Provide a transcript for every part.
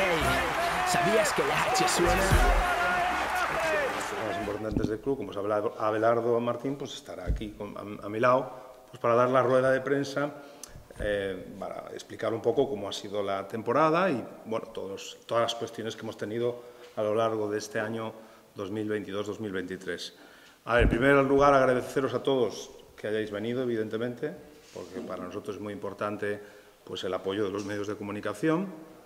Hey, ¿sabías que la H suena? Importantes del club, como es Abelardo Martín, pues estará aquí a, mi lado pues para dar la rueda de prensa, eh, para explicar un poco cómo ha sido la temporada y bueno, todos, todas las cuestiones que hemos tenido a lo largo de este año 2022-2023. A ver, en primer lugar, agradeceros a todos que hayáis venido, evidentemente, porque para nosotros es muy importante pues, el apoyo de los medios de comunicación.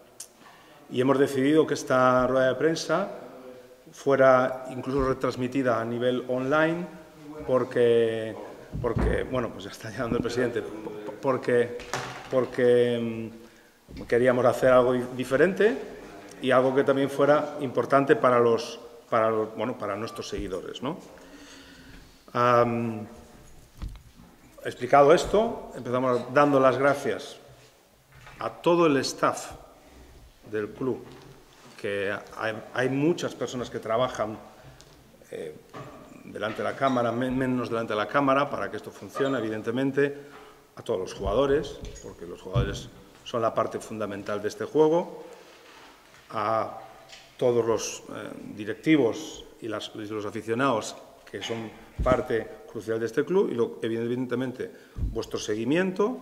Y hemos decidido que esta rueda de prensa fuera incluso retransmitida a nivel online, porque, porque bueno, pues ya está llegando el presidente, porque, porque mm, queríamos hacer algo diferente y algo que también fuera importante para, los, para, bueno, para nuestros seguidores. ¿no? explicado esto, empezamos dando las gracias a todo el staff del club, que hay, muchas personas que trabajan eh, delante de la cámara, menos delante de la cámara, para que esto funcione, evidentemente, a todos los jugadores, porque los jugadores son la parte fundamental de este juego, a todos los eh, directivos y, los aficionados que son parte crucial de este club y, evidentemente, vuestro seguimiento,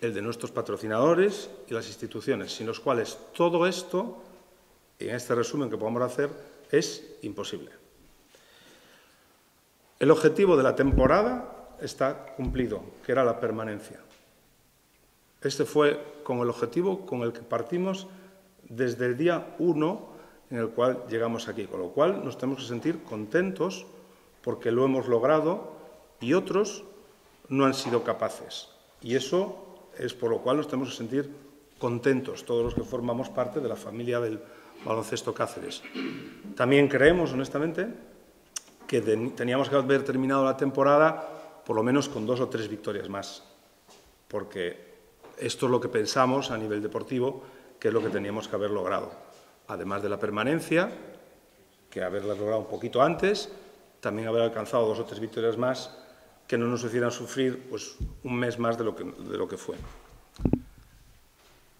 el de nuestros patrocinadores y las instituciones, sin los cuales todo esto, en este resumen que podamos hacer, es imposible. El objetivo de la temporada está cumplido, que era la permanencia. Este fue con el objetivo con el que partimos desde el día 1 en el cual llegamos aquí, con lo cual nos tenemos que sentir contentos porque lo hemos logrado y otros no han sido capaces. Y eso es por lo cual nos tenemos que sentir contentos, todos los que formamos parte de la familia del baloncesto Cáceres. También creemos, honestamente, que teníamos que haber terminado la temporada por lo menos con dos o tres victorias más, porque esto es lo que pensamos a nivel deportivo que es lo que teníamos que haber logrado. Además de la permanencia, que haberla logrado un poquito antes, también haber alcanzado dos o tres victorias más que no nos hicieran sufrir pues, un mes más de lo, que, de lo que fue.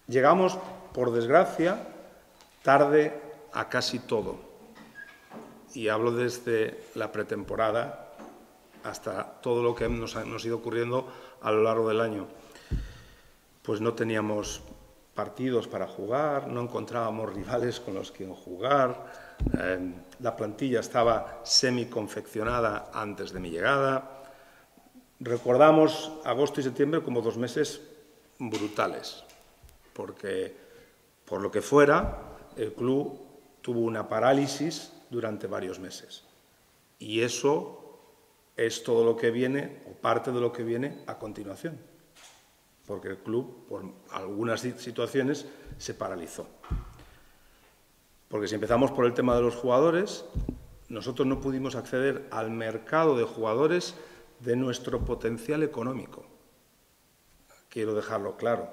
Llegamos, por desgracia, tarde a casi todo. Y hablo desde la pretemporada hasta todo lo que nos ha, nos ha ido ocurriendo a lo largo del año. Pues no teníamos partidos para jugar, no encontrábamos rivales con los que jugar, eh, la plantilla estaba semi-confeccionada antes de mi llegada, Recordamos agosto y septiembre como dos meses brutales, porque por lo que fuera, el club tuvo una parálisis durante varios meses. Y eso es todo lo que viene, o parte de lo que viene a continuación, porque el club, por algunas situaciones, se paralizó. Porque si empezamos por el tema de los jugadores, nosotros no pudimos acceder al mercado de jugadores de nuestro potencial económico. Quiero dejarlo claro.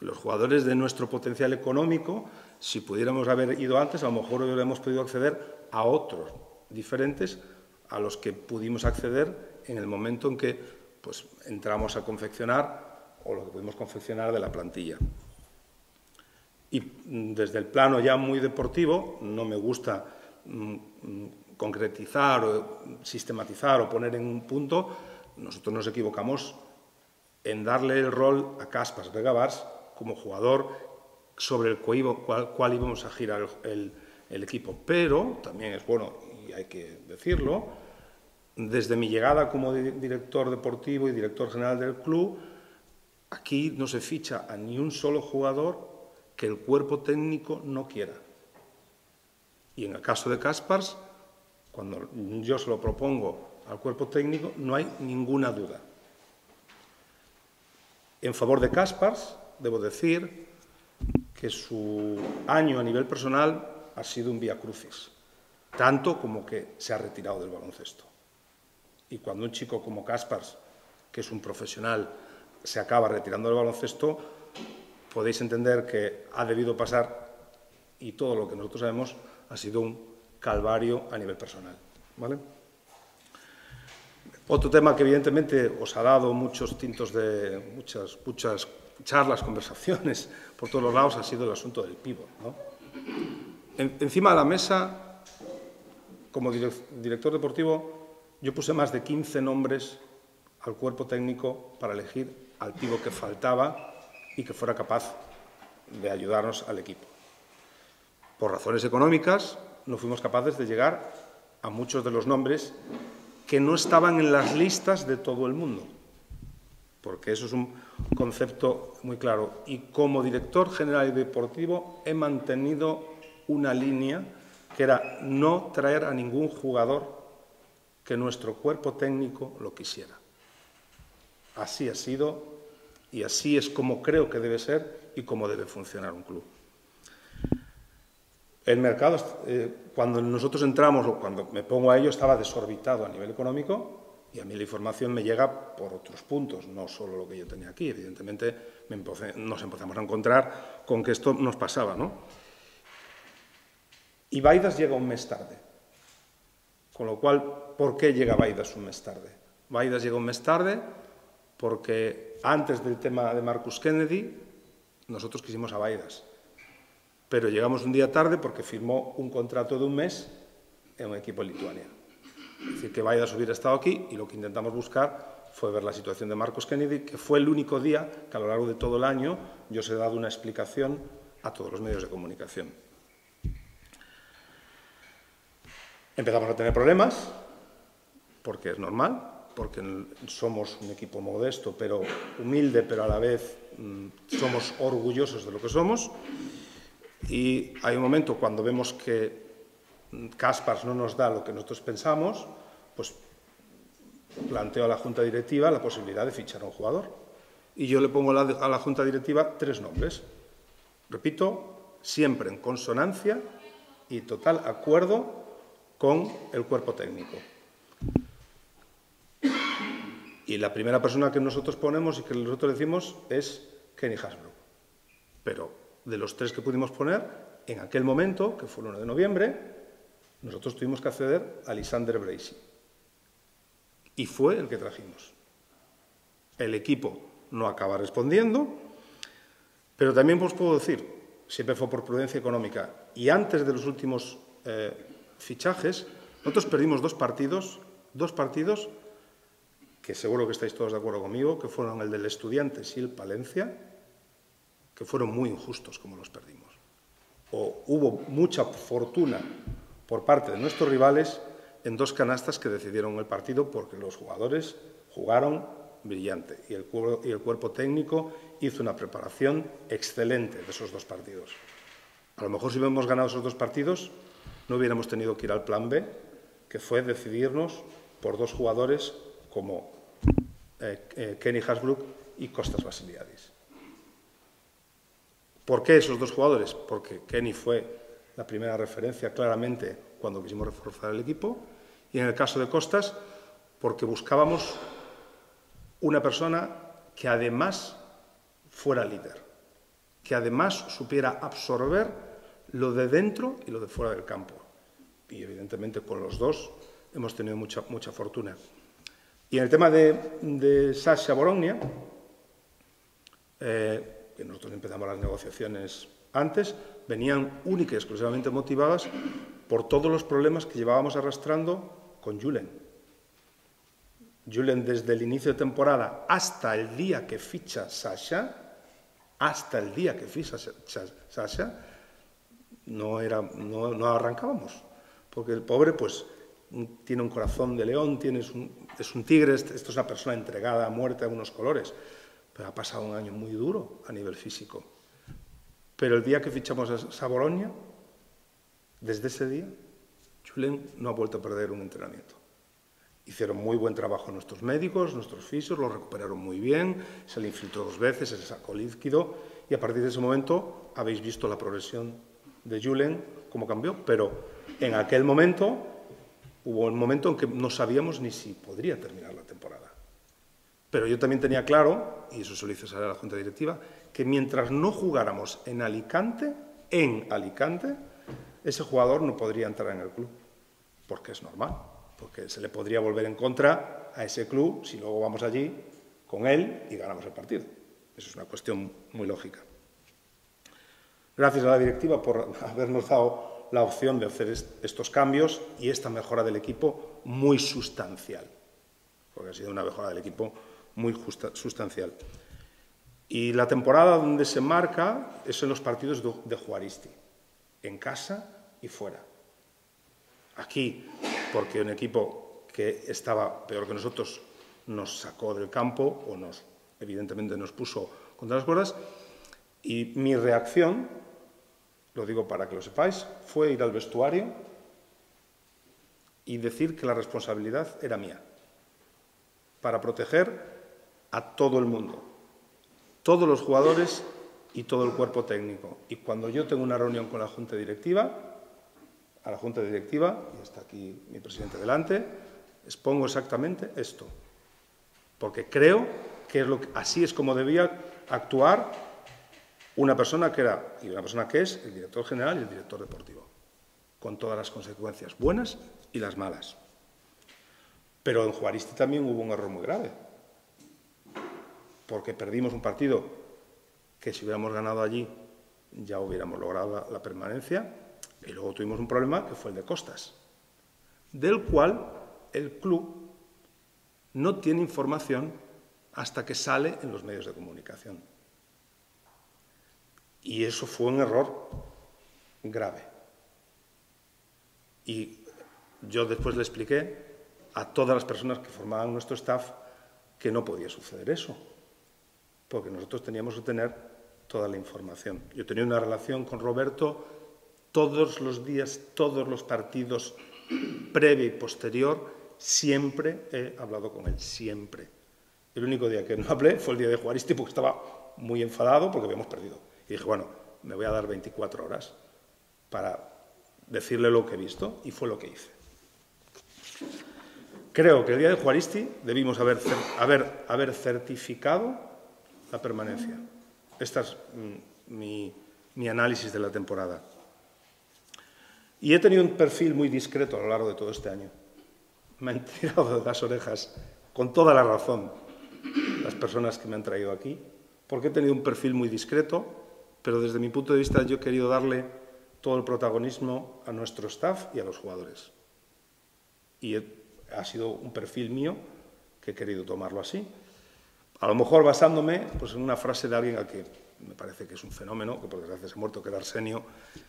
Los jugadores de nuestro potencial económico, si pudiéramos haber ido antes, a lo mejor hubiéramos podido acceder a otros diferentes a los que pudimos acceder en el momento en que pues, entramos a confeccionar o lo que pudimos confeccionar de la plantilla. Y mm, desde el plano ya muy deportivo, no me gusta mm, mm, concretizar o sistematizar o poner en un punto, nosotros nos equivocamos en darle el rol a Caspas Vegavars como jugador sobre el cual, íbamos a girar el, el equipo. Pero también es bueno, y hay que decirlo, desde mi llegada como director deportivo y director general del club, aquí no se ficha a ni un solo jugador que el cuerpo técnico no quiera. Y en el caso de Caspars, cuando yo se lo propongo al cuerpo técnico, no hay ninguna duda. En favor de Caspars, debo decir que su año a nivel personal ha sido un vía crucis, tanto como que se ha retirado del baloncesto. Y cuando un chico como Caspars, que es un profesional, se acaba retirando del baloncesto, podéis entender que ha debido pasar, y todo lo que nosotros sabemos, ha sido un calvario a nivel personal. ¿vale? Otro tema que evidentemente os ha dado muchos tintos de muchas, muchas charlas, conversaciones por todos los lados ha sido el asunto del pívot. encima de la mesa, como director deportivo, yo puse más de 15 nombres al cuerpo técnico para elegir al pívot que faltaba y que fuera capaz de ayudarnos al equipo. Por razones económicas, no fuimos capaces de llegar a muchos de los nombres que no estaban en las listas de todo el mundo, porque eso es un concepto muy claro. Y como director general y deportivo he mantenido una línea que era no traer a ningún jugador que nuestro cuerpo técnico lo quisiera. Así ha sido y así es como creo que debe ser y cómo debe funcionar un club. El mercado, eh, cuando nosotros entramos cuando me pongo a ello, estaba desorbitado a nivel económico y a mí la información me llega por otros puntos, no solo lo que yo tenía aquí. Evidentemente nos empezamos a encontrar con que esto nos pasaba. ¿no? Y Baidas llega un mes tarde. Con lo cual, ¿por qué llega Baidas un mes tarde? Baidas llega un mes tarde porque antes del tema de Marcus Kennedy, nosotros quisimos a Baidas pero llegamos un día tarde porque firmó un contrato de un mes en un equipo en Lituania. Es decir, que Baidas hubiera estado aquí y lo que intentamos buscar fue ver la situación de Marcos Kennedy, que fue el único día que a lo largo de todo el año yo os he dado una explicación a todos los medios de comunicación. Empezamos a tener problemas, porque es normal, porque somos un equipo modesto, pero humilde, pero a la vez mm, somos orgullosos de lo que somos. Y hay un momento cuando vemos que Caspars no nos da lo que nosotros pensamos, pues planteo a la Junta Directiva la posibilidad de fichar a un jugador. Y yo le pongo a la Junta Directiva tres nombres. Repito, siempre en consonancia y total acuerdo con el cuerpo técnico. Y la primera persona que nosotros ponemos y que nosotros decimos es Kenny Hasbrook. Pero de los tres que pudimos poner, en aquel momento, que fue el 1 de noviembre, nosotros tuvimos que acceder a Lisander Bracy. Y fue el que trajimos. El equipo no acaba respondiendo, pero también os puedo decir, siempre fue por prudencia económica, y antes de los últimos eh, fichajes, nosotros perdimos dos partidos, dos partidos que seguro que estáis todos de acuerdo conmigo, que fueron el del estudiante y el Palencia, que fueron muy injustos como los perdimos. O hubo mucha fortuna por parte de nuestros rivales en dos canastas que decidieron el partido porque los jugadores jugaron brillante y el, y el cuerpo técnico hizo una preparación excelente de esos dos partidos. A lo mejor si hubiéramos ganado esos dos partidos no hubiéramos tenido que ir al plan B, que fue decidirnos por dos jugadores como eh, eh, Kenny Hasbrook y Costas Basiliadis. ¿Por qué esos dos jugadores? Porque Kenny fue la primera referencia claramente cuando quisimos reforzar el equipo y en el caso de Costas porque buscábamos una persona que además fuera líder, que además supiera absorber lo de dentro y lo de fuera del campo. Y evidentemente con los dos hemos tenido mucha, mucha fortuna. Y en el tema de, Sasha Borogna, eh, que nosotros empezamos las negociaciones antes, venían únicas y exclusivamente motivadas por todos los problemas que llevábamos arrastrando con Julen. Julen desde el inicio de temporada hasta el día que ficha Sasha, hasta el día que ficha Sasha, no, era, no, arrancábamos, porque el pobre pues tiene un corazón de león, tiene, es, un, es un tigre, esto es una persona entregada a muerte a unos colores ha pasado un año muy duro a nivel físico. Pero el día que fichamos a Sabolonia, desde ese día, Julen no ha vuelto a perder un entrenamiento. Hicieron muy buen trabajo nuestros médicos, nuestros fisios, lo recuperaron muy bien, se le infiltró dos veces, se sacó líquido y a partir de ese momento habéis visto la progresión de Julen, cómo cambió, pero en aquel momento hubo un momento en que no sabíamos ni si podría terminar la temporada. Pero yo también tenía claro, y eso se lo hice a la Junta Directiva, que mientras no jugáramos en Alicante, en Alicante, ese jugador no podría entrar en el club, porque es normal, porque se le podría volver en contra a ese club si luego vamos allí con él y ganamos el partido. Eso es una cuestión muy lógica. Gracias a la directiva por habernos dado la opción de hacer estos cambios y esta mejora del equipo muy sustancial, porque ha sido una mejora del equipo muy sustancial. Y la temporada donde se marca es en los partidos de Juaristi, en casa y fuera. Aquí, porque un equipo que estaba peor que nosotros nos sacó del campo o nos, evidentemente, nos puso contra las cuerdas. Y mi reacción, lo digo para que lo sepáis, fue ir al vestuario y decir que la responsabilidad era mía, para proteger a todo el mundo, todos los jugadores y todo el cuerpo técnico. Y cuando yo tengo una reunión con la Junta Directiva, a la Junta Directiva, y está aquí mi presidente delante, expongo exactamente esto, porque creo que, es lo que así es como debía actuar una persona que era, y una persona que es, el director general y el director deportivo, con todas las consecuencias buenas y las malas. Pero en Juaristi también hubo un error muy grave, porque perdimos un partido que si hubiéramos ganado allí ya hubiéramos logrado la, permanencia, y luego tuvimos un problema que fue el de costas, del cual el club no tiene información hasta que sale en los medios de comunicación. Y eso fue un error grave. Y yo después le expliqué a todas las personas que formaban nuestro staff que no podía suceder eso porque nosotros teníamos que tener toda la información. Yo tenía una relación con Roberto todos los días, todos los partidos, previo y posterior, siempre he hablado con él, siempre. El único día que no hablé fue el día de Juaristi porque estaba muy enfadado porque habíamos perdido. Y dije, bueno, me voy a dar 24 horas para decirle lo que he visto y fue lo que hice. Creo que el día de Juaristi debimos haber, haber, haber certificado la permanencia. Este es mm, mi, análisis de la temporada. Y he tenido un perfil muy discreto a lo largo de todo este año. Me han tirado de las orejas con toda la razón las personas que me han traído aquí, porque he tenido un perfil muy discreto, pero desde mi punto de vista yo he querido darle todo el protagonismo a nuestro staff y a los jugadores. Y ha sido un perfil mío que he querido tomarlo así. A lo mejor basándome pues, en una frase de alguien al que me parece que es un fenómeno, que por desgracia se ha muerto, que era Arsenio,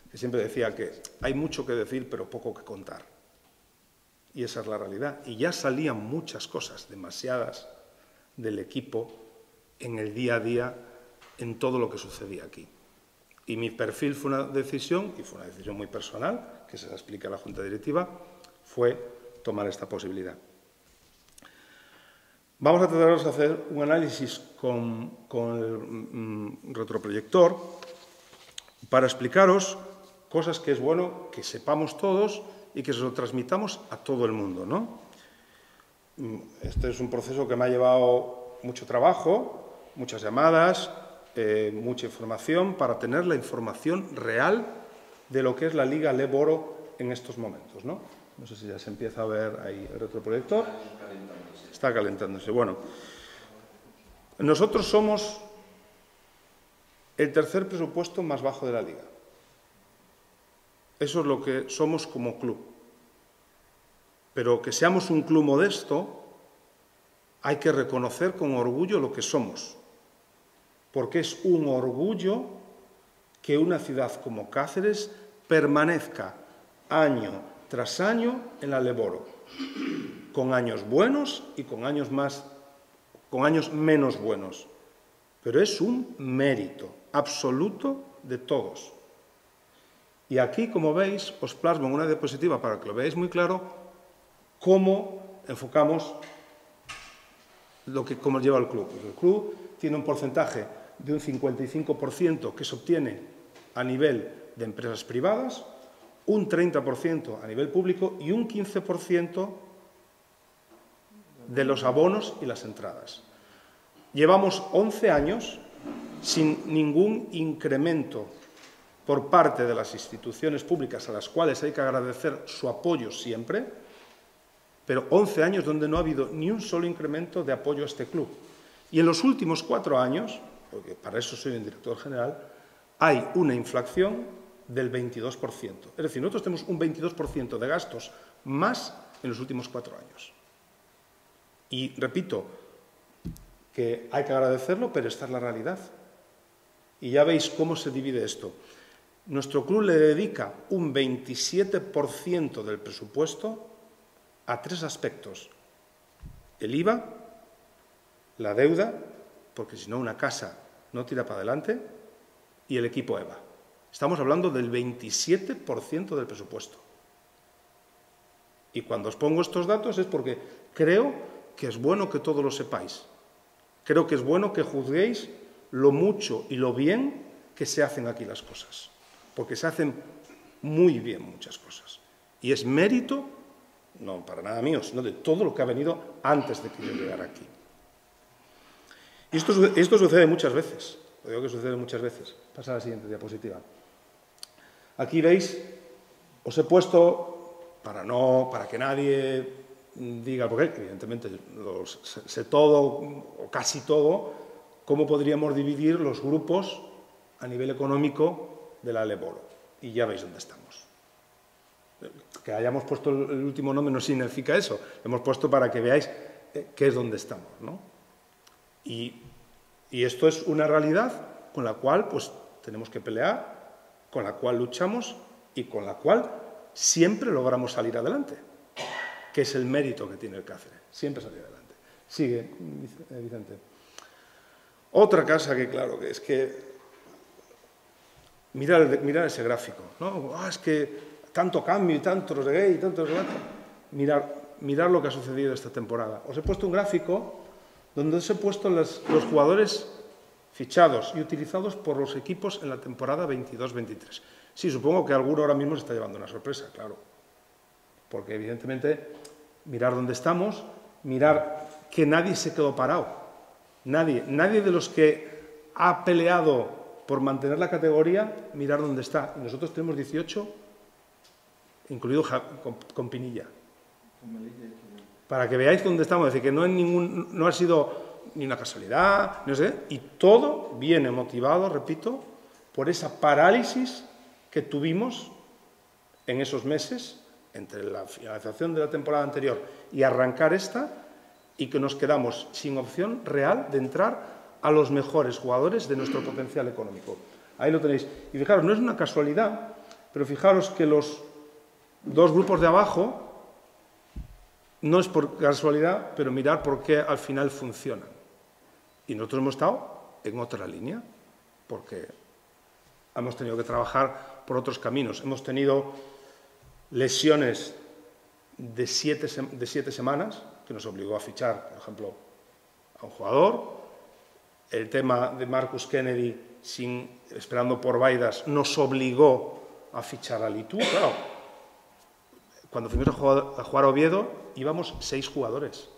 que siempre decía que hay mucho que decir pero poco que contar. Y esa es la realidad. Y ya salían muchas cosas, demasiadas, del equipo en el día a día, en todo lo que sucedía aquí. Y mi perfil fue una decisión, y fue una decisión muy personal, que se la explica a la Junta Directiva, fue tomar esta posibilidad. Vamos a tratar de hacer un análisis con, el mm, retroproyector para explicaros cosas que es bueno que sepamos todos y que se lo transmitamos a todo el mundo. Mm, este es un proceso que me ha llevado mucho trabajo, muchas llamadas, eh, mucha información para tener la información real de lo que es la Liga Leboro en estos momentos. ¿no? no sé si ya se empieza a ver ahí el retroproyector está calentándose. Bueno, nosotros somos el tercer presupuesto más bajo de la liga. Eso es lo que somos como club. Pero que seamos un club modesto, hay que reconocer con orgullo lo que somos. Porque es un orgullo que una ciudad como Cáceres permanezca año tras año en la Leboro con años buenos y con años más con años menos buenos. Pero es un mérito absoluto de todos. Y aquí, como veis, os plasmo en una diapositiva para que lo veáis muy claro cómo enfocamos lo que cómo lleva el club. el club tiene un porcentaje de un 55% que se obtiene a nivel de empresas privadas, un 30% a nivel público y un 15% de los abonos y las entradas. Llevamos 11 años sin ningún incremento por parte de las instituciones públicas a las cuales hay que agradecer su apoyo siempre, pero 11 años donde no ha habido ni un solo incremento de apoyo a este club. Y en los últimos cuatro años porque para eso soy un director general, hay una inflación del 22%. Es decir, nosotros tenemos un 22% de gastos más en los últimos cuatro años. Y repito, que hay que agradecerlo, pero esta es la realidad. Y ya veis cómo se divide esto. Nuestro club le dedica un 27% del presupuesto a tres aspectos. El IVA, la deuda, porque si no una casa no tira para adelante, y el equipo EVA. Estamos hablando del 27% del presupuesto. Y cuando os pongo estos datos es porque creo que es bueno que todos lo sepáis. Creo que es bueno que juzguéis lo mucho y lo bien que se hacen aquí las cosas. Porque se hacen muy bien muchas cosas. Y es mérito, no para nada mío, sino de todo lo que ha venido antes de que yo llegara aquí. Y esto, esto sucede muchas veces. Lo digo que sucede muchas veces. Pasa a la siguiente diapositiva. Aquí veis, os he puesto, para, no, para que nadie diga, porque evidentemente sé todo o casi todo, cómo podríamos dividir los grupos a nivel económico de la Leboro. Y ya veis dónde estamos. Que hayamos puesto el último nombre no significa eso. Lo hemos puesto para que veáis eh, qué es donde estamos. ¿no? Y, y esto es una realidad con la cual pues, tenemos que pelear, con la cual luchamos y con la cual siempre logramos salir adelante, que es el mérito que tiene el Cáceres, siempre salir adelante. Sigue, eh, Vicente. Otra cosa que, claro, que es que mirar, mirar ese gráfico, ¿no? Ah, es que tanto cambio y tanto los y tanto los mirar, mirar lo que ha sucedido esta temporada. Os he puesto un gráfico donde os he puesto los jugadores fichados y utilizados por los equipos en la temporada 22-23. Sí, supongo que alguno ahora mismo se está llevando una sorpresa, claro. Porque evidentemente mirar dónde estamos, mirar que nadie se quedó parado. Nadie, nadie de los que ha peleado por mantener la categoría, mirar dónde está. Y nosotros tenemos 18, incluido con, Pinilla. Para que veáis dónde estamos, es decir, que no, ningún, no ha sido ni una casualidad, y todo viene motivado, repito, por esa parálisis que tuvimos en esos meses entre la finalización de la temporada anterior y arrancar esta, y que nos quedamos sin opción real de entrar a los mejores jugadores de nuestro potencial económico. Ahí lo tenéis. Y fijaros, no es una casualidad, pero fijaros que los dos grupos de abajo no es por casualidad, pero mirar por qué al final funcionan. Y nosotros hemos estado en otra línea, porque hemos tenido que trabajar por otros caminos. Hemos tenido lesiones de siete, de siete semanas, que nos obligó a fichar, por ejemplo, a un jugador. El tema de Marcus Kennedy, sin, esperando por Baidas, nos obligó a fichar a Litu. Claro, cuando fuimos a jugar, a jugar a Oviedo, íbamos seis jugadores.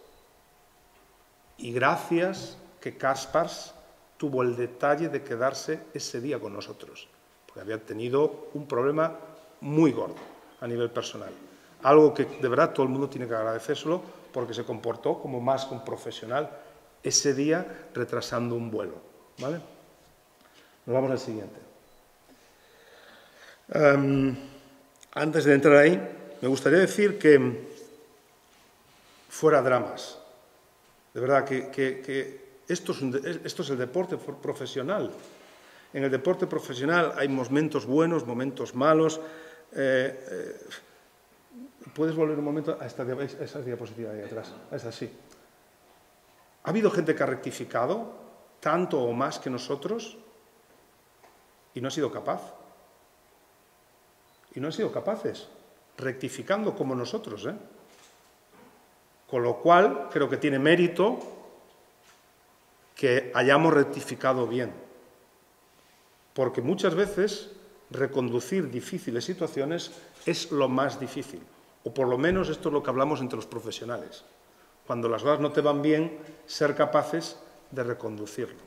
Y gracias que Caspars tuvo el detalle de quedarse ese día con nosotros, porque había tenido un problema muy gordo a nivel personal. Algo que de verdad todo el mundo tiene que agradecérselo porque se comportó como más que un profesional ese día retrasando un vuelo. ¿vale? Nos vamos al siguiente. Em, antes de entrar ahí, me gustaría decir que fuera dramas, de verdad que esto es, el deporte profesional. En el deporte profesional hay momentos buenos, momentos malos. Eh, eh, ¿Puedes volver un momento a, esta, esa diapositiva ahí atrás? Es así. ¿Ha habido gente que ha rectificado tanto o más que nosotros y no ha sido capaz? Y no han sido capaces, rectificando como nosotros. ¿eh? Con lo cual, creo que tiene mérito que hayamos rectificado bien. Porque muchas veces reconducir difíciles situaciones es lo más difícil. O por lo menos esto es lo que hablamos entre los profesionales. Cuando las cosas no te van bien, ser capaces de reconducirlo.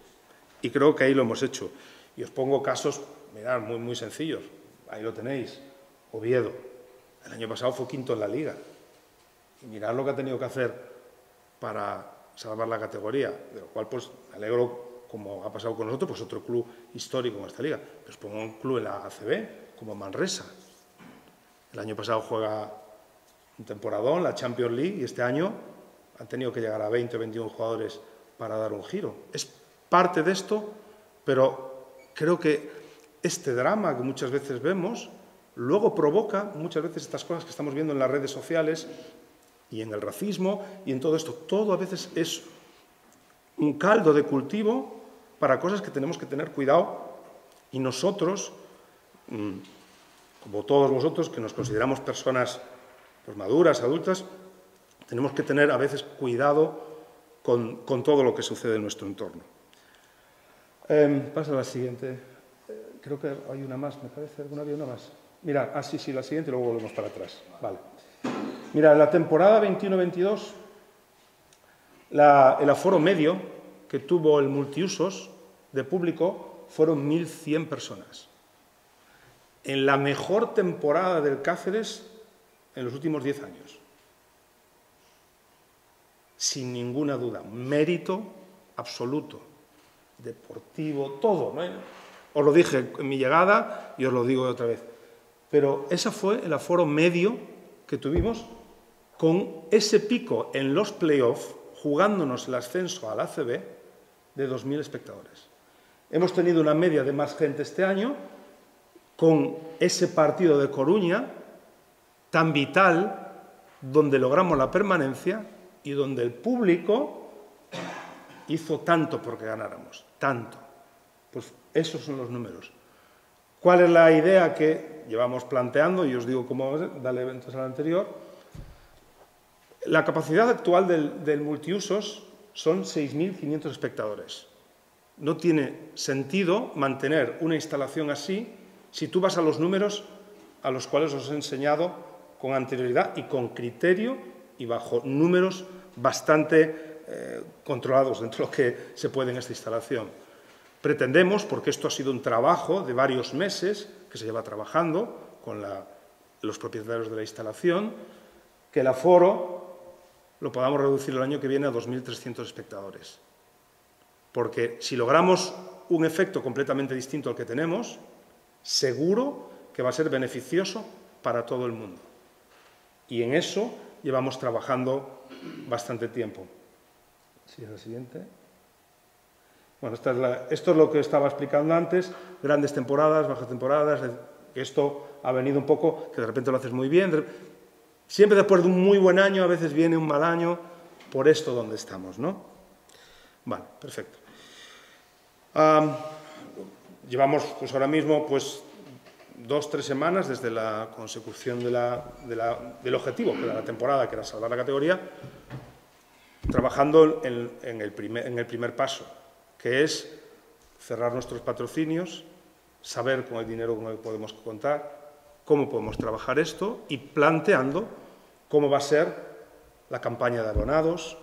Y creo que ahí lo hemos hecho. Y os pongo casos, mirad, muy, muy sencillos. Ahí lo tenéis. Oviedo. El año pasado fue quinto en la liga. Y mirad lo que ha tenido que hacer para salvar la categoría, de lo cual pues me alegro como ha pasado con nosotros, pues otro club histórico en esta liga. Pues pongo un club en la ACB, como Manresa. El año pasado juega un temporadón, la Champions League, y este año han tenido que llegar a 20 o 21 jugadores para dar un giro. Es parte de esto, pero creo que este drama que muchas veces vemos luego provoca muchas veces estas cosas que estamos viendo en las redes sociales y en el racismo y en todo esto. Todo a veces es un caldo de cultivo para cosas que tenemos que tener cuidado y nosotros, mm, como todos vosotros que nos consideramos personas pues, maduras, adultas, tenemos que tener a veces cuidado con, todo lo que sucede en nuestro entorno. Em, pasa a la siguiente. Eh, creo que hay una más, me parece. ¿Alguna había una más? Mira, ah, sí, sí, la siguiente, luego volvemos para atrás. Vale. Mira, en la temporada 21-22, el aforo medio que tuvo el multiusos de público fueron 1.100 personas. En la mejor temporada del Cáceres en los últimos 10 años. Sin ninguna duda. Mérito absoluto. Deportivo, todo. Os lo dije en mi llegada y os lo digo otra vez. Pero ese fue el aforo medio que tuvimos con ese pico en los playoffs, jugándonos el ascenso al ACB, de 2.000 espectadores. Hemos tenido una media de más gente este año con ese partido de Coruña tan vital, donde logramos la permanencia y donde el público hizo tanto porque ganáramos, tanto. Pues esos son los números. ¿Cuál es la idea que llevamos planteando? Y os digo cómo darle eventos al anterior. La capacidad actual del, multiusos son 6.500 espectadores. No tiene sentido mantener una instalación así si tú vas a los números a los cuales os he enseñado con anterioridad y con criterio y bajo números bastante eh, controlados dentro de lo que se puede en esta instalación. Pretendemos, porque esto ha sido un trabajo de varios meses que se lleva trabajando con los propietarios de la instalación, que el aforo lo podamos reducir el año que viene a 2.300 espectadores. Porque si logramos un efecto completamente distinto al que tenemos, seguro que va a ser beneficioso para todo el mundo. Y en eso llevamos trabajando bastante tiempo. Sí, la siguiente. Bueno, esto es lo que estaba explicando antes, grandes temporadas, bajas temporadas, esto ha venido un poco, que de repente lo haces muy bien, siempre después de un muy buen año, a veces viene un mal año, por esto donde estamos, ¿no? Vale, perfecto. llevamos pues ahora mismo pues dos, tres semanas desde la consecución del objetivo, era la temporada, que era salvar la categoría, trabajando en, el primer, paso, que es cerrar nuestros patrocinios, saber con el dinero con el que podemos contar, cómo podemos trabajar esto y planteando cómo va a ser la campaña de abonados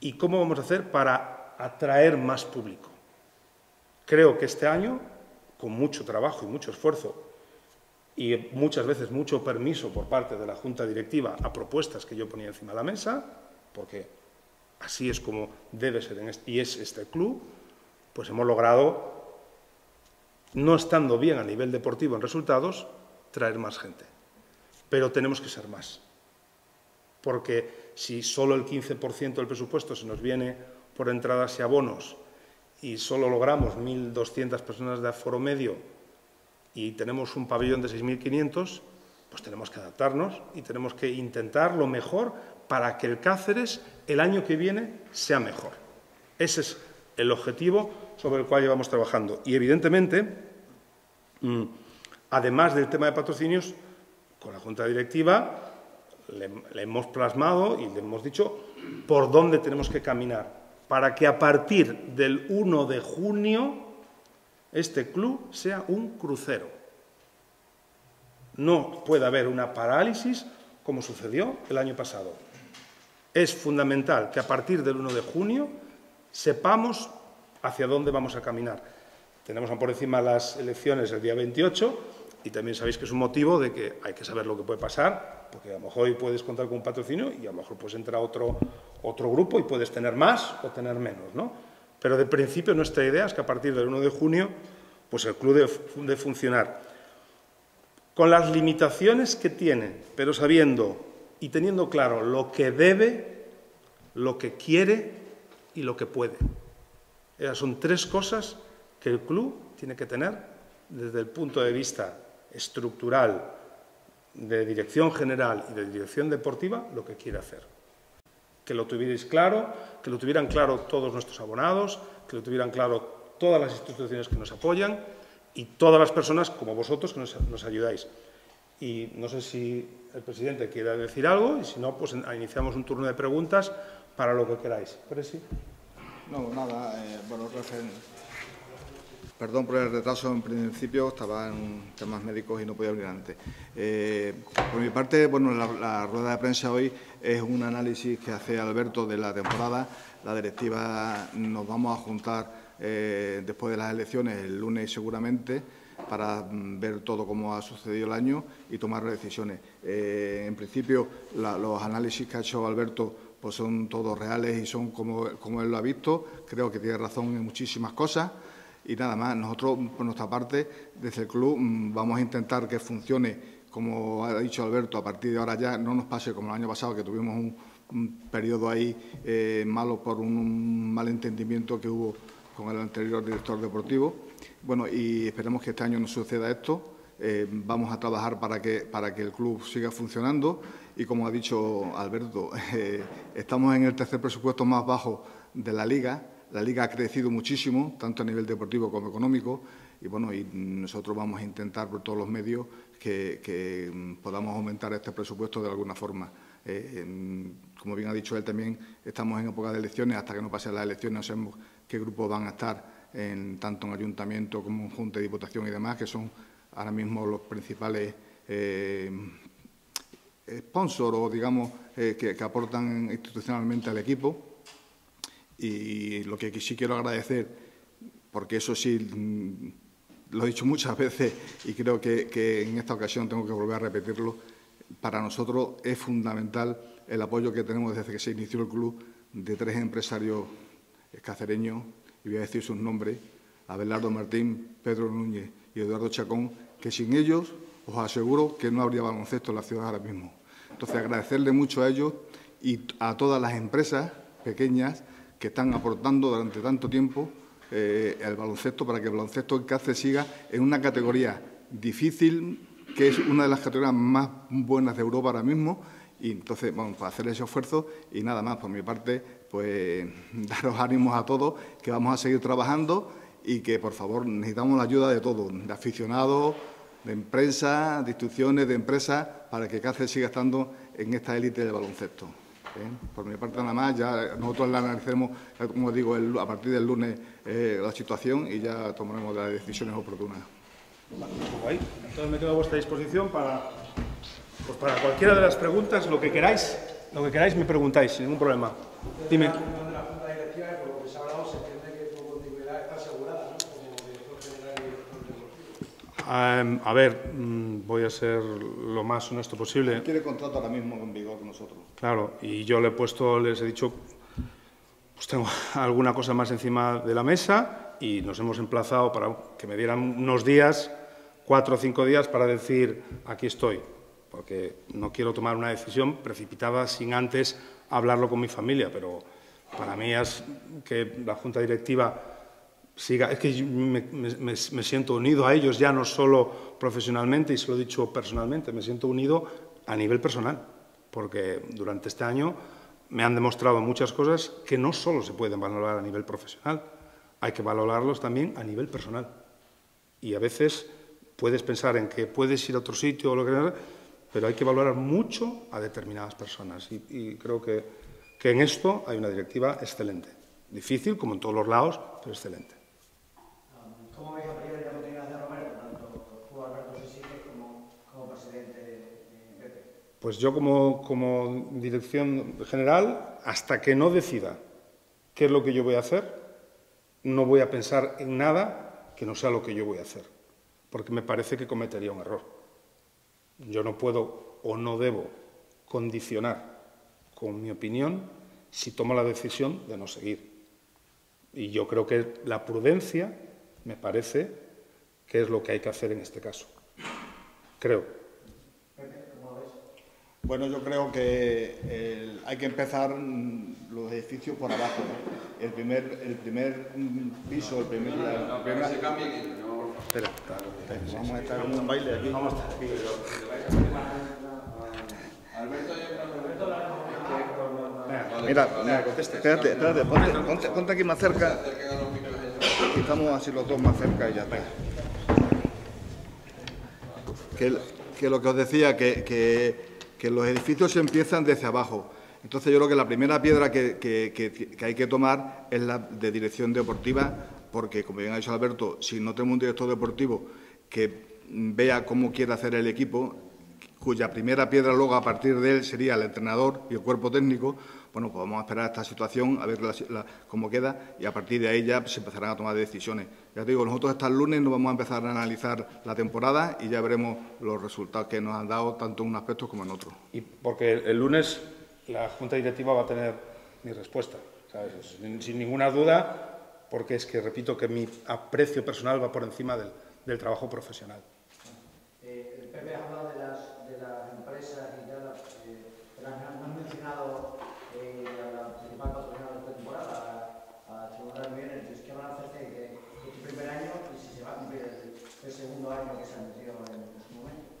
y cómo vamos a hacer para atraer más público. Creo que este año con mucho trabajo y mucho esfuerzo y muchas veces mucho permiso por parte de la Junta Directiva a propuestas que yo ponía encima de la mesa, porque así es como debe ser y es este club, pues hemos logrado, no estando bien a nivel deportivo en resultados, traer más gente. Pero tenemos que ser más. Porque si solo el 15% del presupuesto se nos viene por entradas y abonos y solo logramos 1.200 personas de aforo medio y tenemos un pabellón de 6.500, pues tenemos que adaptarnos y tenemos que intentar lo mejor para que el Cáceres el año que viene sea mejor. Ese es el objetivo sobre el cual llevamos trabajando. Y evidentemente, mm, además del tema de patrocinios, con la Junta Directiva le, hemos plasmado y le hemos dicho por dónde tenemos que caminar para que a partir del 1 de junio este club sea un crucero. No puede haber una parálisis como sucedió el año pasado. Es fundamental que a partir del 1 de junio sepamos hacia dónde vamos a caminar. Tenemos por encima las elecciones el día 28 y también sabéis que es un motivo de que hay que saber lo que puede pasar, porque a lo mejor hoy puedes contar con un patrocinio y a lo mejor puedes entrar a otro, otro grupo y puedes tener más o tener menos, ¿no? Pero de principio nuestra idea es que a partir del 1 de junio pues el club debe de funcionar con las limitaciones que tiene, pero sabiendo y teniendo claro lo que debe, lo que quiere y lo que puede. Esas son tres cosas que el club tiene que tener desde el punto de vista estructural, de dirección general y de dirección deportiva, lo que quiere hacer. Que lo tuvierais claro, que lo tuvieran claro todos nuestros abonados, que lo tuvieran claro todas las instituciones que nos apoyan y todas las personas como vosotros que nos, ayudáis. Y no sé si el presidente quiere decir algo y si no, pues iniciamos un turno de preguntas para lo que queráis. sí? No, nada. Eh, bueno, Perdón por el retraso, en principio estaba en temas médicos y no podía abrir antes. Eh, por mi parte, bueno, la, rueda de prensa hoy es un análisis que hace Alberto de la temporada. La directiva nos vamos a juntar eh, después de las elecciones el lunes seguramente para mm, ver todo cómo ha sucedido el año y tomar decisiones. en principio, los análisis que ha hecho Alberto pues son todos reales y son como, como él lo ha visto. Creo que tiene razón en muchísimas cosas. Y nada más, nosotros, por nuestra parte, desde el club mm, vamos a intentar que funcione, como ha dicho Alberto, a partir de ahora ya no nos pase como el año pasado, que tuvimos un, periodo ahí eh, malo por un malentendimiento que hubo con el anterior director deportivo. Bueno, y esperemos que este año no suceda esto. Eh, vamos a trabajar para que, para que el club siga funcionando y, como ha dicho Alberto, eh, estamos en el tercer presupuesto más bajo de la Liga la Liga ha crecido muchísimo, tanto a nivel deportivo como económico, y bueno, nosotros vamos a intentar por todos los medios que, mm, podamos aumentar este presupuesto de alguna forma. Eh, como bien ha dicho él también, estamos en época de elecciones, hasta que no pasen las elecciones no sabemos qué grupos van a estar en, tanto en ayuntamiento como en junta de diputación y demás, que son ahora mismo los principales eh, sponsors o, digamos, eh, que aportan institucionalmente al equipo. Y lo que sí quiero agradecer, porque eso sí mm, lo he dicho muchas veces y creo que, en esta ocasión tengo que volver a repetirlo, para nosotros es fundamental el apoyo que tenemos desde que se inició el club de tres empresarios cacereños, y voy a decir sus nombres, Abelardo Martín, Pedro Núñez y Eduardo Chacón, que sin ellos os aseguro que no habría baloncesto en la ciudad ahora mismo. Entonces, agradecerle mucho a ellos y a todas las empresas pequeñas que están aportando durante tanto tiempo eh, el baloncesto para que el baloncesto en Cáceres siga en una categoría difícil, que es una de las categorías más buenas de Europa ahora mismo. Y entonces, vamos a hacer ese esfuerzo y nada más, por mi parte, pues daros ánimos a todos, que vamos a seguir trabajando y que, por favor, necesitamos la ayuda de todos, de aficionados, de empresas, de instituciones, de empresas, para que Cáceres siga estando en esta élite del baloncesto. Por mi parte nada más, ya nosotros la analizaremos, como digo, a partir del lunes eh, la situación y ya tomaremos las decisiones oportunas. Entonces me quedo a vuestra disposición para, pues para cualquiera de las preguntas, lo que queráis, lo que queráis me preguntáis, sin ningún problema. Dime. A ver, mm, voy a ser lo más honesto posible. Quiere contrato ahora mismo en vigor con nosotros. Claro, y yo le he puesto, les he dicho, pues tengo alguna cosa más encima de la mesa y nos hemos emplazado para que me dieran unos días, cuatro o cinco días, para decir, aquí estoy, porque no quiero tomar una decisión precipitada sin antes hablarlo con mi familia, pero para mí es que la Junta Directiva Es que me, siento unido a ellos, ya no solo profesionalmente, y se lo he dicho personalmente, me siento unido a nivel personal, porque durante este año me han demostrado muchas cosas que no solo se pueden valorar a nivel profesional, hay que valorarlos también a nivel personal. Y a veces puedes pensar en que puedes ir a otro sitio o lo que sea, pero hay que valorar mucho a determinadas personas. Y, creo que, que en esto hay una directiva excelente. Difícil, como en todos los lados, pero excelente. Pues yo como, dirección general, hasta que no decida qué es lo que yo voy a hacer, no voy a pensar en nada que no sea lo que yo voy a hacer, porque me parece que cometería un error. Yo no puedo o no debo condicionar con mi opinión si tomo la decisión de no seguir. Y yo creo que la prudencia, me parece, que es lo que hay que hacer en este caso. Creo. Bueno, yo creo que hay que empezar mm, los edificios por abajo. El primer, el primer mm, piso, el primer... No, no, se cambie no. Espera, vamos a estar en un baile aquí. Vamos a estar aquí. Alberto, Mira, mira, espérate, espérate, ponte, ponte, ponte, aquí más cerca. Estamos así los dos más cerca y ya está. Que, lo que os decía, que, que, los edificios empiezan desde abajo. Entonces yo creo que la primera piedra que hay que tomar es la de dirección deportiva, porque, como bien ha dicho Alberto, si no tenemos un director deportivo que vea cómo quiere hacer el equipo, cuya primera piedra luego a partir de él sería el entrenador y el cuerpo técnico, bueno, pues vamos a esperar esta situación, a ver cómo queda y a partir de ahí ya se empezarán a tomar decisiones. Ya te digo, nosotros hasta el lunes nos vamos a empezar a analizar la temporada y ya veremos los resultados que nos han dado tanto en un aspecto como en otro. Y porque el lunes la Junta Directiva va a tener mi respuesta, Sin, ninguna duda, porque es que repito que mi aprecio personal va por encima del, trabajo profesional. Eh, el PP ha hablado de las, de las empresas y ya eh, pero han mencionado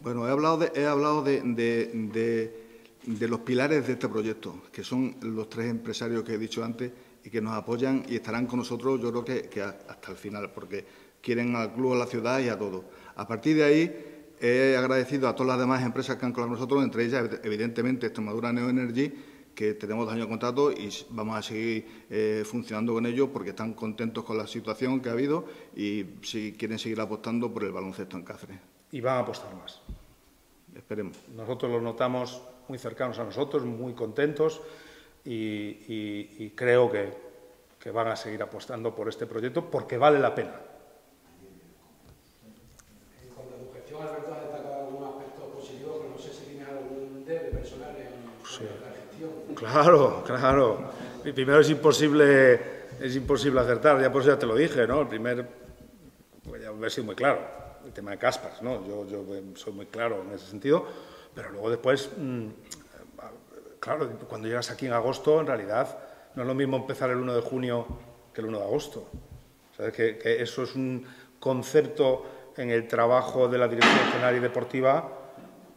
Bueno, he hablado, de, los pilares de este proyecto, que son los tres empresarios que he dicho antes y que nos apoyan y estarán con nosotros, yo creo que, hasta el final, porque quieren al club, a la ciudad y a todo. A partir de ahí, he agradecido a todas las demás empresas que han colaborado con nosotros, entre ellas, evidentemente, Extremadura Neo Energy, que tenemos dos años de contrato y vamos a seguir eh, funcionando con ellos porque están contentos con la situación que ha habido y si quieren seguir apostando por el baloncesto en Cáceres y van a apostar más. Esperemos. Nosotros los notamos muy cercanos a nosotros, muy contentos y, creo que, que, van a seguir apostando por este proyecto porque vale la pena. En cuanto a tu gestión, Alberto, ha destacado algunos aspectos positivos, pero no sé si tienes algún debe personal en sí. la gestión. Claro, claro. Primero es imposible, es imposible acertar, ya por eso ya te lo dije, ¿no? El primer, pues ya a sido muy claro el tema de Caspars, ¿no? Yo, yo, soy muy claro en ese sentido, pero luego después, mm, claro, cuando llegas aquí en agosto, en realidad no es lo mismo empezar el 1 de junio que el 1 de agosto. ¿Sabes? Que, que eso es un concepto en el trabajo de la Dirección General y Deportiva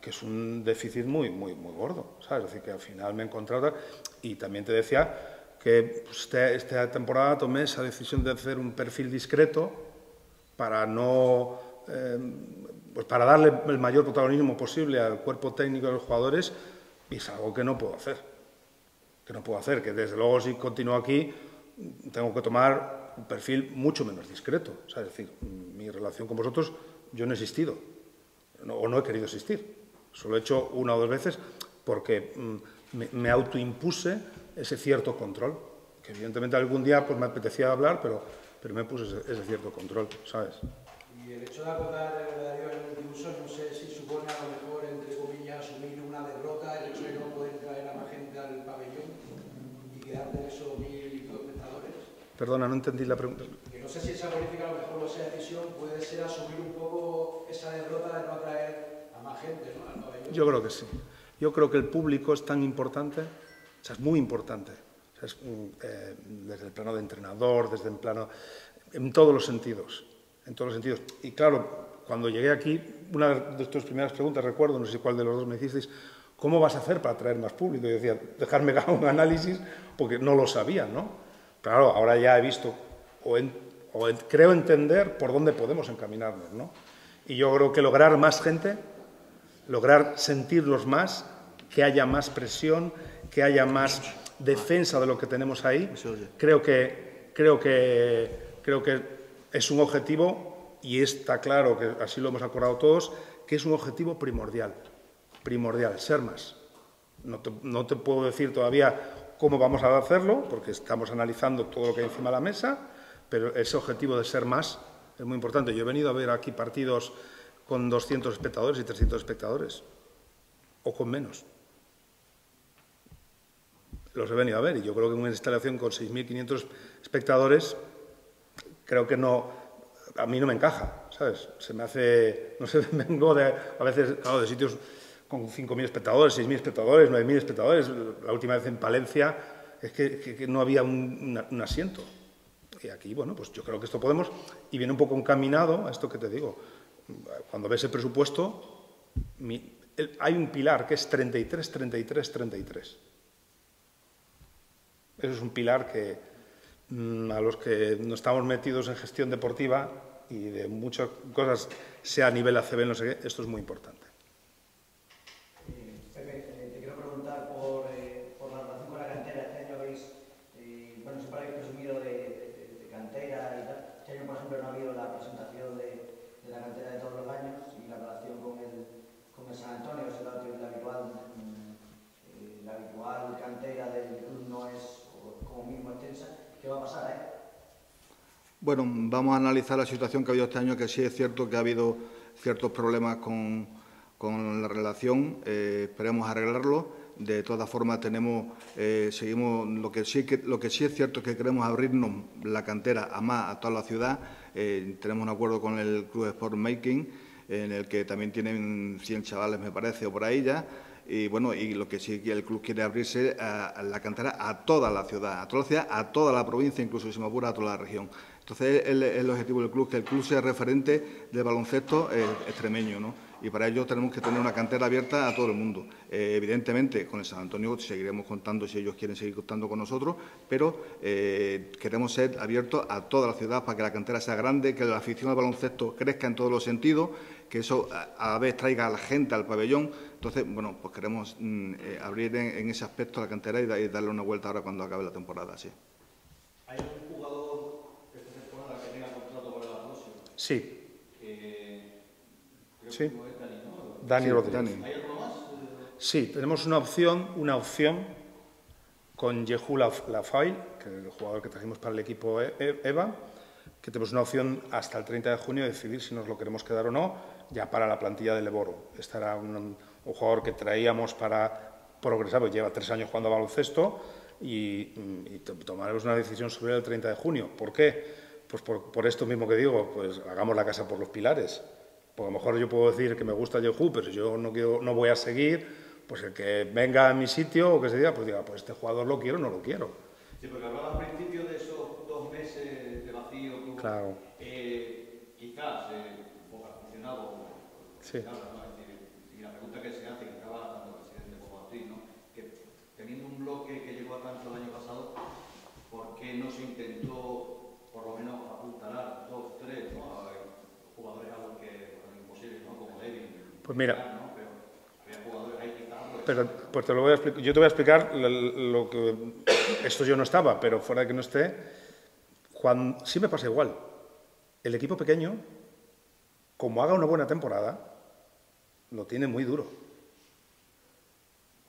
que es un déficit muy, muy, muy gordo, ¿sabes? Es decir, que al final me he encontrado... Y también te decía que pues, este, esta temporada tomé esa decisión de hacer un perfil discreto para no eh, pues para darle el mayor protagonismo posible al cuerpo técnico de los jugadores, y es algo que no puedo hacer. Que no puedo hacer, que desde luego si continúo aquí tengo que tomar un perfil mucho menos discreto. es decir, mi relación con vosotros, yo no he existido, o no he querido existir. Solo he hecho una o dos veces porque mm, me, autoimpuse ese cierto control, que evidentemente algún día pues, me apetecía hablar, pero, pero me puse ese, ese cierto control, ¿sabes? Y el hecho de acotar el verdadero en multiuso, no sé si supone a lo mejor, entre comillas, asumir una derrota, el hecho de no poder traer a más gente al pabellón y quedarte esos mil espectadores. Perdona, no entendí la pregunta. Que no sé si esa política, a lo mejor, o esa decisión puede ser asumir un poco esa derrota de no atraer a más gente ¿no? al pabellón. Yo creo que sí. Yo creo que el público es tan importante, o sea, es muy importante. O sea, es, eh, desde el plano de entrenador, desde el plano, en todos los sentidos en todos los sentidos. Y claro, cuando llegué aquí, una de tus primeras preguntas, recuerdo, no sé cuál de los dos me hicisteis, ¿cómo vas a hacer para atraer más público? Y decía, dejarme un análisis porque no lo sabía, ¿no? Claro, ahora ya he visto o, creo entender por dónde podemos encaminarnos, ¿no? Y yo creo que lograr más gente, lograr sentirlos más, que haya más presión, que haya más defensa de lo que tenemos ahí, creo que, creo que, creo que es un objetivo, y está claro que así lo hemos acordado todos, que es un objetivo primordial, primordial, ser más. No te, puedo decir todavía cómo vamos a hacerlo, porque estamos analizando todo lo que hay encima de la mesa, pero ese objetivo de ser más es muy importante. Yo he venido a ver aquí partidos con 200 espectadores y 300 espectadores, o con menos. Los he venido a ver y yo creo que una instalación con 6.500 espectadores creo que no, a mí no me encaja, ¿sabes? Se me hace, no sé, vengo de, a veces, claro, de sitios con 5.000 espectadores, 6.000 espectadores, 9.000 espectadores. La última vez en Palencia es que, no había un, asiento. Y aquí, bueno, pues yo creo que esto podemos, y viene un poco encaminado a esto que te digo. Cuando ves el presupuesto, hay un pilar que es 33, 33, 33. Eso es un pilar que a los que no estamos metidos en gestión deportiva y de muchas cosas, sea a nivel ACB, no sé qué, esto es muy importante. Cantera. Mm, del club no es como mismo extensa. ¿Qué va a pasar, eh? Bueno, vamos a analizar la situación que ha habido este año, que sí es cierto que ha habido ciertos problemas con, con la relación, eh, esperemos arreglarlo. De todas formas, tenemos, eh, seguimos, lo que, sí lo que sí es cierto es que queremos abrirnos la cantera a más a toda la ciudad. Eh, tenemos un acuerdo con el Club Sport Making, en el que también tienen 100 chavales, me parece, o por ahí ya. Y bueno, y lo que sí que el club quiere abrirse a, a la cantera a toda la ciudad, a toda la ciudad, a toda la provincia, incluso si me apura, a toda la región. Entonces, el, el objetivo del club, que el club sea referente del baloncesto eh, extremeño, ¿no? Y para ello tenemos que tener una cantera abierta a todo el mundo. Eh, evidentemente, con el San Antonio seguiremos contando si ellos quieren seguir contando con nosotros, pero eh, queremos ser abiertos a toda la ciudad para que la cantera sea grande, que la afición al baloncesto crezca en todos los sentidos, que eso a, a la vez traiga a la gente al pabellón. Entonces, bueno, pues queremos mm, eh, abrir en, en ese aspecto la cantera y, da- y darle una vuelta ahora cuando acabe la temporada, sí. ¿Hay algún jugador esta temporada que tenga contrato para la próxima? Sí, Que creo Sí. que no es Dani, ¿no? Dani Sí, Rodríguez. Dani. ¿Hay alguno más? Sí, tenemos una opción, una opción con Yehu Laf- Lafail, que es el jugador que trajimos para el equipo E- E- EVA, que tenemos una opción hasta el 30 de junio de decidir si nos lo queremos quedar o no, ya para la plantilla del Leboro. Era un, un jugador que traíamos para progresar, porque lleva tres años jugando a baloncesto y, y to- tomaremos una decisión sobre él el 30 de junio. ¿Por qué? Pues por, por esto mismo que digo, pues hagamos la casa por los pilares. Porque a lo mejor yo puedo decir que me gusta Yehu, pero yo no, quiero, no voy a seguir, pues el que venga a mi sitio o que se diga, pues diga, pues este jugador lo quiero o no lo quiero. Sí, porque hablaba al principio de esos dos meses de vacío. Claro. Eh, quizás, eh, poco aficionado, Sí. nada, ¿no? Es decir, y la pregunta que se hace, que acaba tanto el presidente como actriz, ¿no? Que teniendo un bloque que llegó a tanto el año pasado, ¿por qué no se intentó, por lo menos, apuntalar dos, tres, ¿no? Jugadores a los que eran imposibles, ¿no? Como Devin. Pues mira. ¿no? Pero había jugadores ahí pues, Pero pues te lo voy a explicar. Yo te voy a explicar lo, lo que esto yo no estaba, pero fuera de que no esté, cuando, sí me pasa igual. El equipo pequeño, como haga una buena temporada, lo tiene muy duro.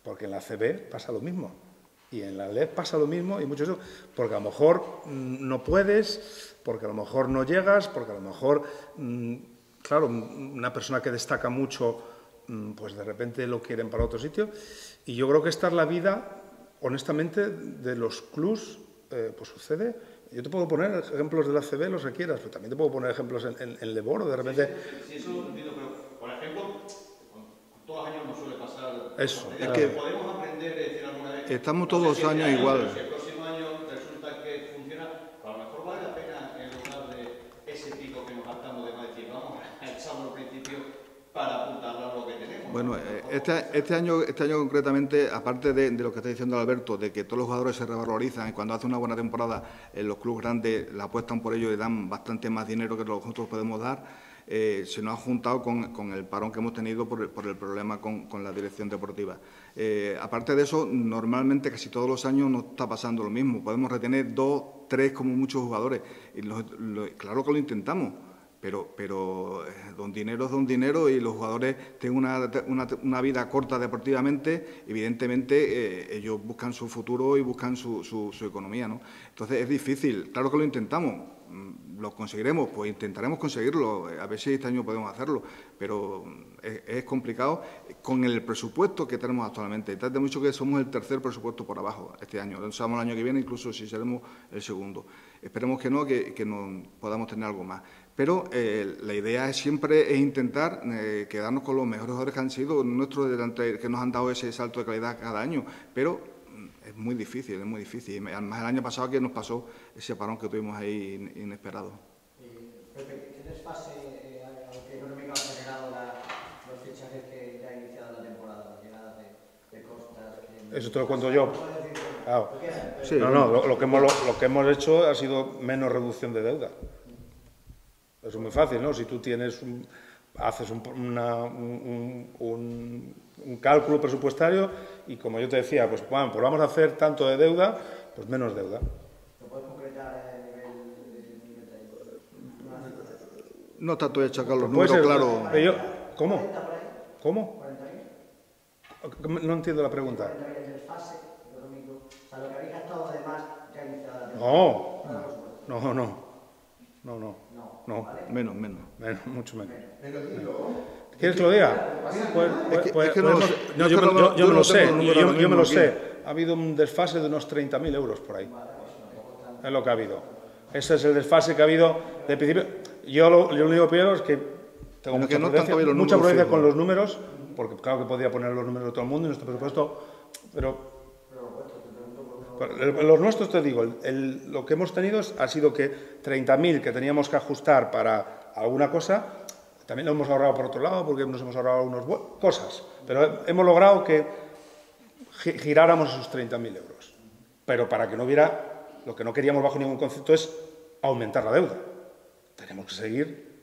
Porque en la CB pasa lo mismo. Y en la LED pasa lo mismo y mucho eso, porque a lo mejor mm, no puedes, porque a lo mejor no llegas, porque a lo mejor, mm, claro, una persona que destaca mucho, mm, pues de repente lo quieren para otro sitio. Y yo creo que esta es la vida, honestamente, de los clubs, eh, pues sucede. Yo te puedo poner ejemplos de la CB, los que quieras, pero también te puedo poner ejemplos en, en, en Leboro, de repente. Sí, eso lo entiendo, pero por ejemplo, todos los años no suele pasar. Eso, claro. que podemos es decir, alguna vez. Estamos no todos sé los si años año, igual. Si el próximo año resulta que funciona, a lo mejor vale la pena en lugar de ese pico que nos gastamos de más decir, vamos a echarlo al principio para apuntarlo a lo que tenemos. Bueno, ¿no? eh, este, este año, este año concretamente, aparte de, de lo que está diciendo Alberto, de que todos los jugadores se revalorizan y cuando hace una buena temporada en los clubes grandes la apuestan por ello y dan bastante más dinero que lo que nosotros podemos dar, eh, se nos ha juntado con, con el parón que hemos tenido por, el- por el problema con, con la dirección deportiva. Eh, aparte de eso, normalmente casi todos los años nos está pasando lo mismo. Podemos retener dos, tres como muchos jugadores. Y claro que lo intentamos. Pero, pero eh, don dinero es don dinero y los jugadores tienen una, una, una vida corta deportivamente, evidentemente ellos buscan su futuro y buscan su, su, su economía, ¿no? Entonces es difícil, claro que lo intentamos. Mm, ¿Lo conseguiremos? Pues intentaremos conseguirlo, a ver si este año podemos hacerlo, pero es, es complicado con el presupuesto que tenemos actualmente. Trate mucho que somos el tercer presupuesto por abajo este año, no sabemos el año que viene, incluso si seremos el segundo. Esperemos que no, que, que no podamos tener algo más. Pero eh, la idea es siempre es intentar eh, quedarnos con los mejores jugadores que han sido nuestros delanteros, que nos han dado ese salto de calidad cada año. Pero mm, es muy difícil, es muy difícil. Además, el año pasado que nos pasó ese parón que tuvimos ahí in- inesperado. Pepe, ¿qué desfase, eh, aunque económico ha generado la- los fichajes que ya ha iniciado la temporada, las llegadas de, de Costas? que- Eso te lo cuento yo. ¿Puedes decir? Claro. ¿Lo quieres? Sí, No, no, lo, lo que hemos, lo, lo que hemos hecho ha sido menos reducción de deuda. Eso es muy fácil, ¿no? Si tú tienes un- haces un, una- un- un- un cálculo presupuestario y como yo te decía, pues, bueno, pues vamos a hacer tanto de deuda, pues menos deuda. No está todavía sacar los Puede números, claro. yo- ¿Cómo? 40 por ahí, ¿Cómo? 40.000, No entiendo la pregunta. 40.000 el desfase económico, o sea, lo que habéis gastado de más ya ha iniciado la temporada. No, no, no, no, no, no, no, Menos, menos. menos, mucho menos. ¿Quieres que lo diga? Pues, pues- que- pues- es que no- yo me- no- yo- yo yo me no lo sé, yo, me lo sé. Ha habido un desfase de unos 30.000 euros por ahí. Es lo que ha habido. Ese es el desfase que ha habido de principio. Yo lo, yo lo único que pido es que tengo Pero mucha que no prudencia, mucha prudencia con los números, porque claro que podía poner los números de todo el mundo en nuestro presupuesto, pero Los nuestros, te digo, el- el- lo que hemos tenido es- ha sido que 30.000 que teníamos que ajustar para alguna cosa, también lo hemos ahorrado por otro lado, porque nos hemos ahorrado unas cosas, pero hemos logrado que gi- giráramos esos 30.000 euros. Pero para que no hubiera, lo que no queríamos bajo ningún concepto es aumentar la deuda. Tenemos que seguir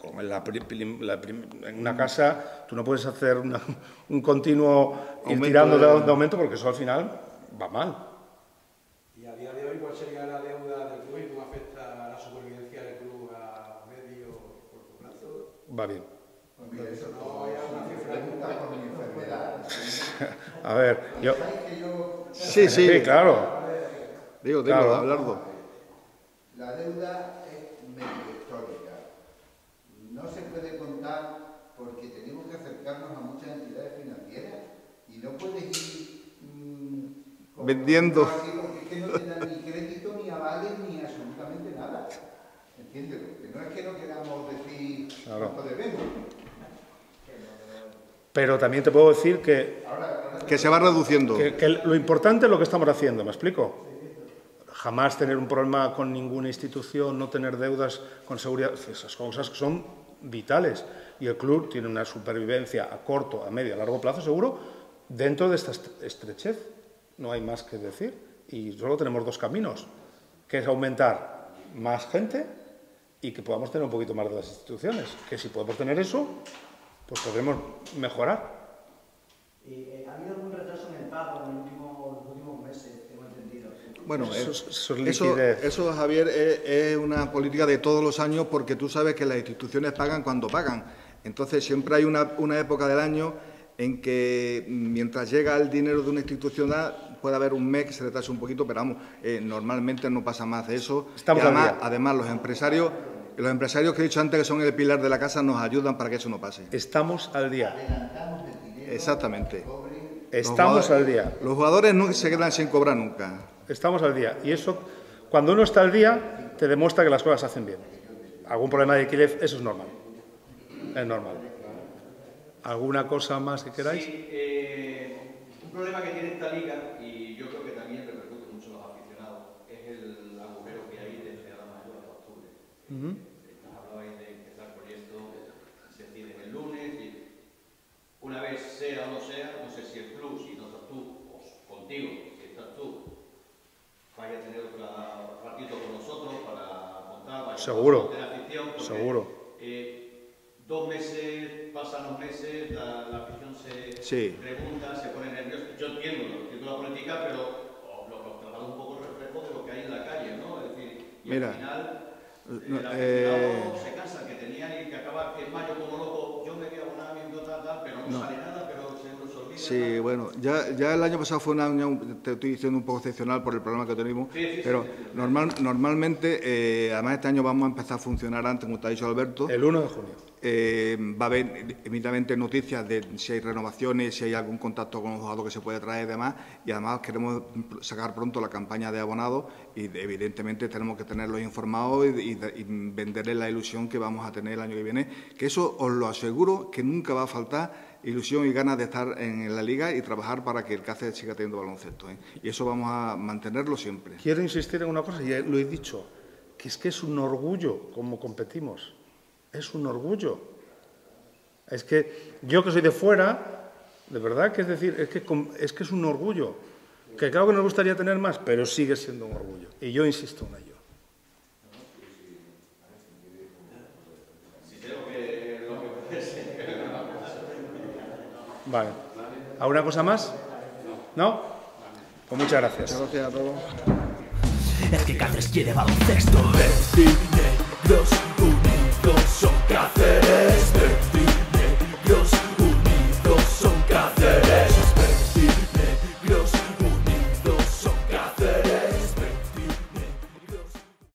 como en, la la en una casa, tú no puedes hacer una- un continuo ir tirando de, de aumento porque eso al final va mal. Y a día de hoy, ¿cuál sería la deuda del club y cómo afecta la supervivencia del club a medio corto plazo? Va bien. No haya una cifra A ver, yo... Sí, sí, Sí, claro. Digo, digo, Claro. Abelardo. La deuda es medio histórica. No se puede contar porque tenemos que acercarnos a muchas entidades financieras y no como- Vendiendo. así porque es que no te dan ni crédito, ni avales, ni absolutamente nada. Entiéndelo, que no es que no queramos decir Claro. cuánto debemos. Pero también te puedo decir que Que se va reduciendo. Que, que lo importante es lo que estamos haciendo, ¿me explico? Jamás tener un problema con ninguna institución, no tener deudas con seguridad, esas cosas que son vitales. Y el club tiene una supervivencia a corto, a medio, a largo plazo, seguro, dentro de esta est- estrechez. No hay más que decir. Y solo tenemos dos caminos, que es aumentar más gente y que podamos tener un poquito más de las instituciones. Que si podemos tener eso, pues podremos mejorar. ¿Y, eh, ¿Ha habido algún retraso en el pago en los últimos meses, tengo entendido? Bueno, Eso es- eso es eso, liquidez. eso, Javier, es, es una política de todos los años porque tú sabes que las instituciones pagan cuando pagan. Entonces, siempre hay una, una época del año en que mientras llega el dinero de una institución puede haber un mes que se retrase un poquito, pero vamos, eh, normalmente no pasa más de eso. Estamos y al además, día. además, los empresarios, los empresarios que he dicho antes que son el pilar de la casa nos ayudan para que eso no pase. Estamos al día. Exactamente. Estamos al día. Los jugadores no se quedan sin cobrar nunca. Estamos al día. Y eso, cuando uno está al día, te demuestra que las cosas se hacen bien. Algún problema de liquidez, eso es normal. Es normal. ¿Alguna cosa más que queráis? Sí, eh, un problema que tiene esta liga, y yo creo que también repercute mucho en los aficionados, es el agujero que hay desde ahora mayo hasta octubre. Hablabais de empezar el proyecto, se decide el lunes, y una vez sea o no sea, no sé si el club, si no estás tú, o contigo, si estás tú, vaya a tener otro ratito con nosotros para contar, vaya Seguro. a tener afición, porque, Seguro. eh, dos meses, pasan los meses, la, la afición se Sí. pregunta, se pone nerviosa. Yo entiendo, lo entiendo la política, pero oh, lo, lo traslado un poco reflejo de lo que hay en la calle, ¿no? Es decir, y Mira, al final, no, el eh, aficionado se cansa, que tenía y que acaba en mayo como loco, yo me voy a abonar, mi tal, tal, pero no, sale nada, pero se nos olvida Sí, bueno, ya, ya el año pasado fue un año, te estoy diciendo, un poco excepcional por el problema que tenemos, pero normal, normalmente, eh, además este año vamos a empezar a funcionar antes, como te ha dicho Alberto. El 1 de junio. Eh, va a haber evidentemente noticias de si hay renovaciones, si hay algún contacto con los jugadores que se puede traer y demás, y además queremos sacar pronto la campaña de abonados y evidentemente tenemos que tenerlos informados y, y venderles la ilusión que vamos a tener el año que viene, que eso os lo aseguro que nunca va a faltar ilusión y ganas de estar en la liga y trabajar para que el Cáceres siga teniendo baloncesto. ¿eh? Y eso vamos a mantenerlo siempre. Quiero insistir en una cosa, ya lo he dicho, que es que es un orgullo como competimos. Es un orgullo. Es que yo que soy de fuera, de verdad que es decir, es que es, que es un orgullo. Que claro que nos gustaría tener más, pero sigue siendo un orgullo. Y yo insisto en ello. Vale. ¿Alguna cosa más? ¿No? Pues muchas gracias. Muchas gracias a todos. Es que Cáceres quiere baloncesto. Es negros unidos son Cáceres.